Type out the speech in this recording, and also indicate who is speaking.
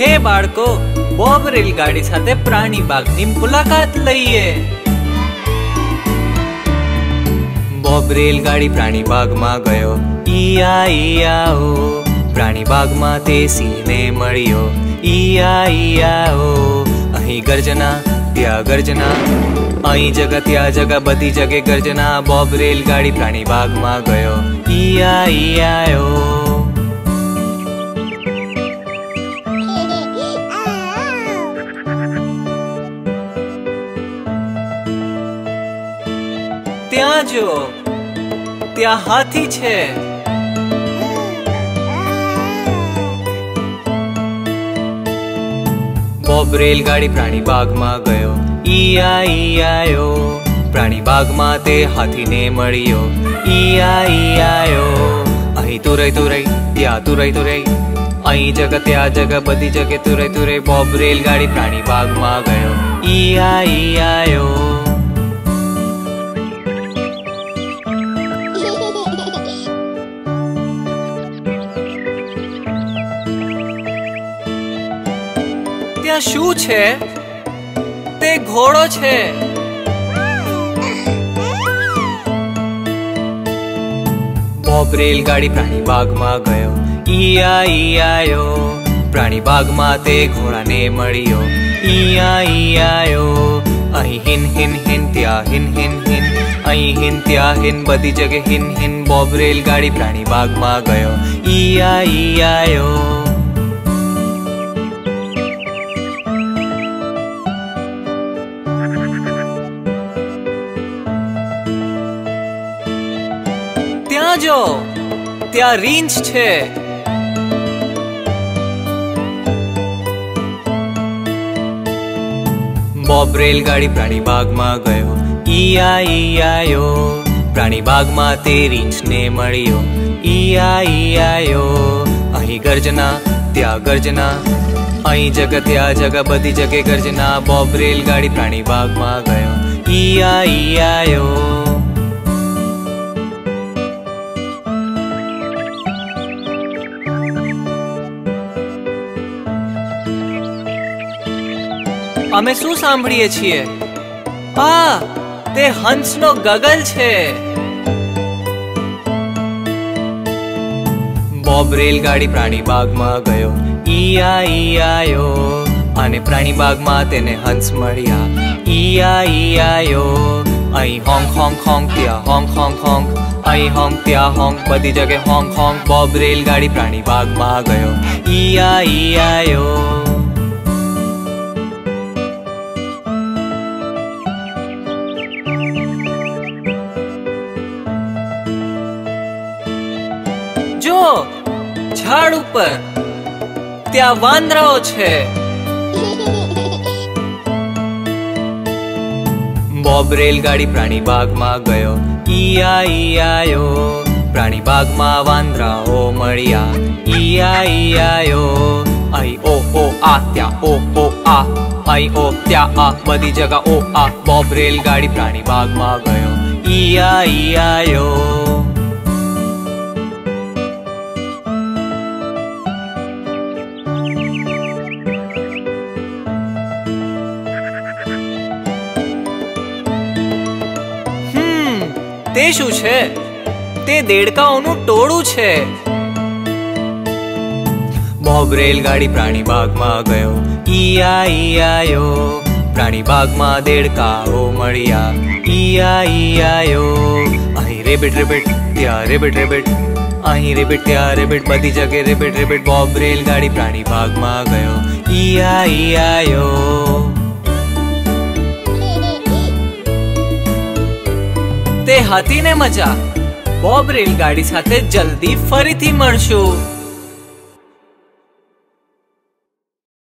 Speaker 1: હે બાળકો, બોબ રેલગાડી સાથે પ્રાણી બાગની મુલાકાત લઈએ. બોબ રેલગાડી પ્રાણી બાગમાં ગયો. ઈયા ઈયા ઓ પ્રાણી બાગમાં તે સિંહને મળ્યો. ઈયા ઈયા ઓ અહીં ગર્જના, ત્યાં ગર્જના. અહીં જગા, ત્યાં જગા, બધી જગે ગર્જના. બોબ રેલગાડી પ્રાણી બાગમાં ગયો. ઈયા ઈયા ઓ ત્યાં જો ત્યાં હાથી છે. બોબ રેલગાડી પ્રાણી બાગમાં ગયો ઈયા ઈયાયો પ્રાણી બાગમાં તે હાથીને મળ્યો ઈયા ઈયાયો અહીં તુરઈ તુરઈ ત્યાં તુરઈ તુરઈ અહીં જગ ત્યાં જગ બધી જગે તુરઈ તુરઈ બોબ રેલગાડી પ્રાણી બાગમાં ગયો ઈયા ઈયાયો ત્યાં શું છે? તે ઘોડો છે. બોબ રેલગાડી પ્રાણી બાગમાં ગયો. ઈયા ઈયાયો. પ્રાણી બાગમાં તે ઘોડાને મળ્યો. ઈયા ઈયાયો. અહીં હિન હિન હિન, ત્યાં હિન હિન હિન. અહીં હિન, ત્યાં હિન, બધી જગ્યાએ હિન હિન બોબ રેલગાડી પ્રાણી બાગમાં ગયો. ઈયા ઈયાયો. ત્યાં જો ત્યાં રીંછ છે. બોબ રેલગાડી પ્રાણી બાગમાં ગયો. ઈયા, ઈયાયો, પ્રાણી બાગમાં તે રીંછને મળ્યો. ઈયા, ઈયાયો, અહીં ગર્જના, ત્યાં ગર્જના. અહીં જગ, ત્યાં જગ, બધી જગે ગર્જના. બોબ રેલગાડી પ્રાણી બાગમાં ગયો. ઈયા, ઈયાયો અમે શું સાંભળીએ છીએ? આ, તે હંસનો ગગલ છે. બોબ રેલગાડી પ્રાણી બાગમાં ગયો. ઈયા ઈયાયો અને પ્રાણી બાગમાં તેને હંસ મળ્યા. ઈયા ઈયાયો અહીં હોંગ હોંગ હોંગ, ત્યાં હોંગ હોંગ હોંગ. અહીં હોંગ, ત્યાં હોંગ. બધી જગ્યાએ હોંગ હોંગ. બોબ રેલગાડી પ્રાણી બાગમાં ગયો. ઈયા ઈયાયો જો ઝાડ ઉપર ત્યાં વાંદરાઓ છે. બોબ રેલગાડી પ્રાણી બાગમાં ગયો. ઈયા ઈયાયો પ્રાણી બાગમાં વાંદરાઓ મળ્યા. ઈયા ઈયાયો અહીં ઓ ઓ આ, ત્યાં ઓ ઓ આ. અહીં ઓ, ત્યાં આ બધી જગા ઓ, આ બોબ રેલગાડી પ્રાણી બાગમાં ગયો. ઈયા, ઈયાયો. તે શું છે? તે દેડકાઓનું ટોળું છે. બોબ રેલગાડી પ્રાણી બાગમાં ગયો. ઈયા ઈયાયો પ્રાણી બાગમાં દેડકાઓ મળ્યા. ઈયા ઈયાયો અહીં રેબિટ રેબિટ, ત્યાં રેબિટ રેબિટ. અહીં રેબિટ, ત્યાં રેબિટ, બધી જગ્યાએ રેબિટ રેબિટ, બોબ, રેલગાડી પ્રાણી બાગમાં ગયો. ઈયા ઈયાયો તે હતી ને મજા? બોબ રેલગાડી સાથે જલ્દી ફરીથી મળશું.